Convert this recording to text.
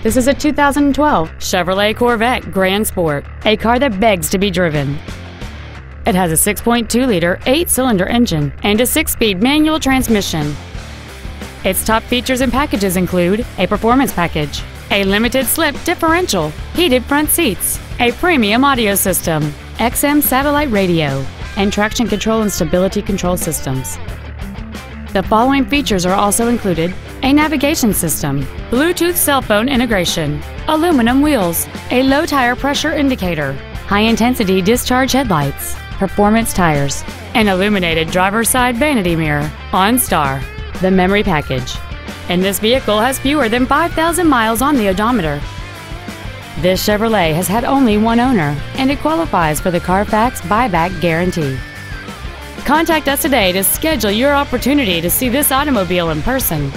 This is a 2012 Chevrolet Corvette Grand Sport, a car that begs to be driven. It has a 6.2-liter eight-cylinder engine and a six-speed manual transmission. Its top features and packages include a performance package, a limited slip differential, heated front seats, a premium audio system, XM satellite radio, and traction control and stability control systems. The following features are also included a navigation system, Bluetooth cell phone integration, aluminum wheels, a low tire pressure indicator, high intensity discharge headlights, performance tires, an illuminated driver's side vanity mirror, OnStar, the memory package. And this vehicle has fewer than 5,000 miles on the odometer. This Chevrolet has had only one owner, and it qualifies for the Carfax buyback guarantee. Contact us today to schedule your opportunity to see this automobile in person.